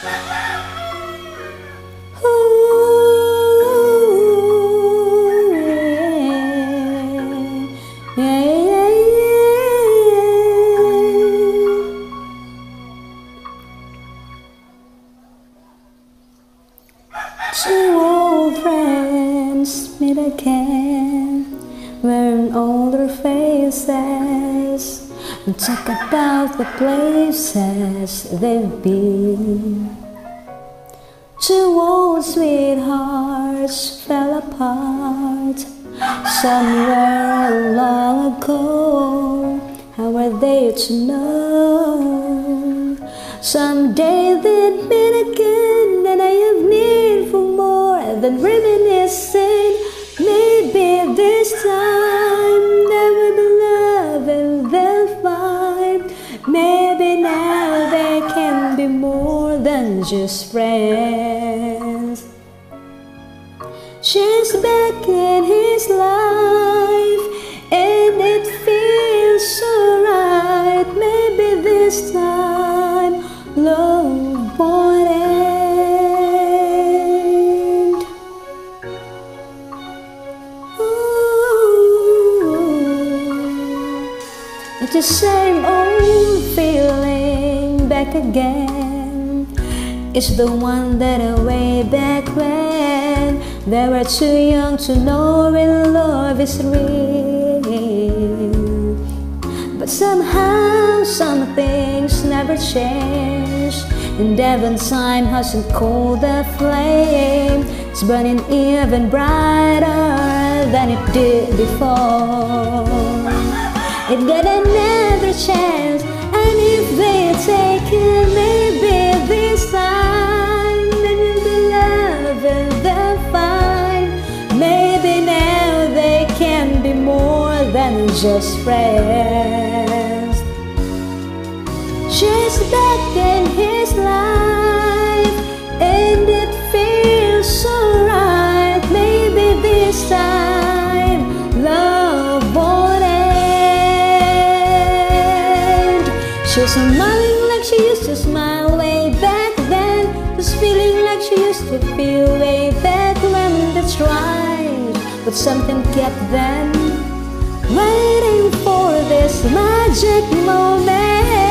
Two old friends meet again, wearing older faces, and talk about the places they've been. Two old sweethearts fell apart somewhere long ago. How are they to know? Someday they'd meet again, and I have need for more than reminiscing. Maybe this time just friends. She's back in his life, and it feels so right. Maybe this time love won't end. Ooh, it's the same old feeling back again. It's the one that I back when they were too young to know real love is real. But somehow some things never change, and even time hasn't cooled the flame. It's burning even brighter than it did before. It got another chance, just friends. She's back in his life, and it feels so right. Maybe this time love won't end. She's smiling like she used to smile way back then. Just feeling like she used to feel way back when. That's right, but something kept them waiting for this magic moment.